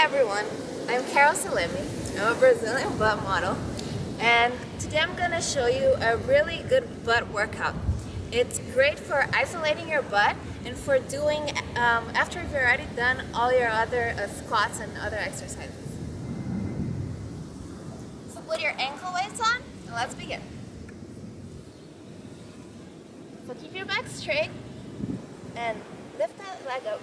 everyone, I'm Carol Seleme. I'm a Brazilian butt model and today I'm going to show you a really good butt workout. It's great for isolating your butt and for doing um, after you've already done all your other uh, squats and other exercises. So put your ankle weights on and let's begin. So keep your back straight and lift that leg up.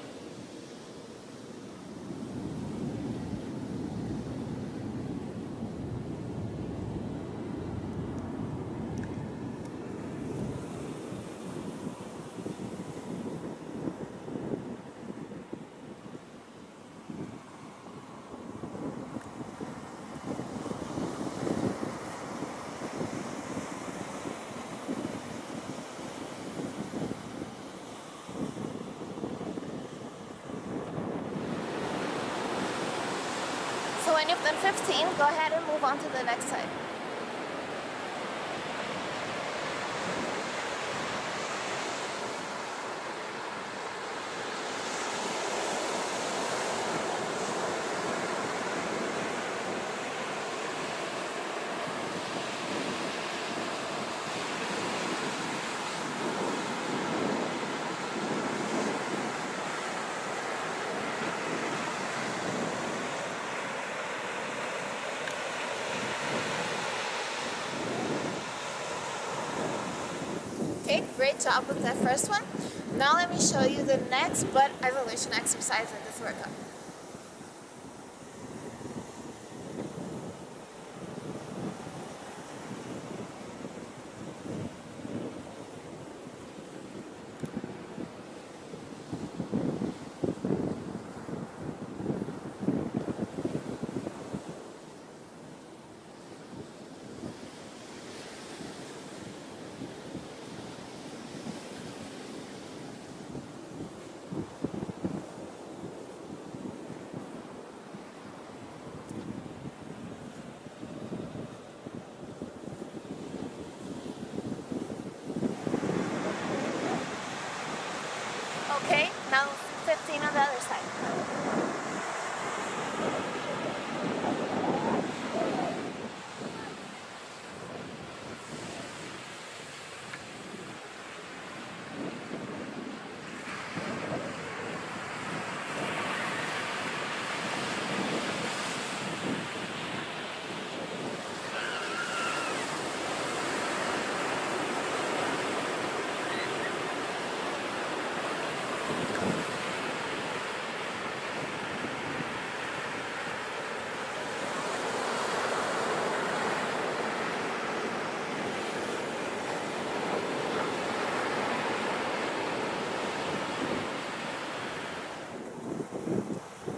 So when you've done 15, go ahead and move on to the next side. Okay, great job with that first one. Now let me show you the next butt evolution exercise in this workout. Okay, now 15 on the other side.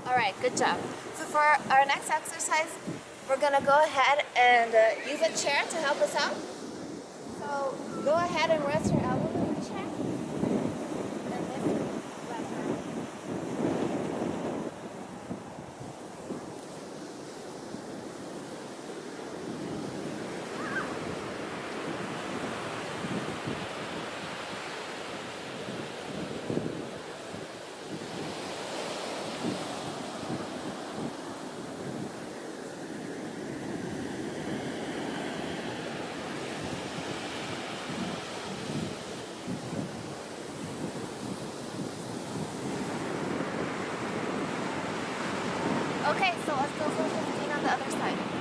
All right, good job. So for our next exercise, we're gonna go ahead and uh, use a chair to help us out. So go ahead and rest your Okay, so let's go for 15 on the other side.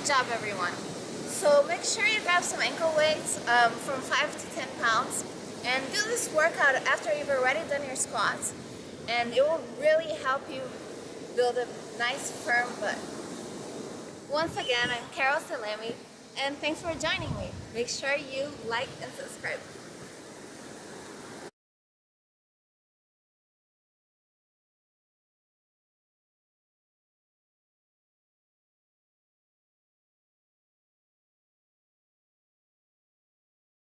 Good job, everyone. So make sure you grab some ankle weights um, from 5 to 10 pounds and do this workout after you've already done your squats. And it will really help you build a nice, firm butt. Once again, I'm Carol Seleme, and thanks for joining me. Make sure you like and subscribe.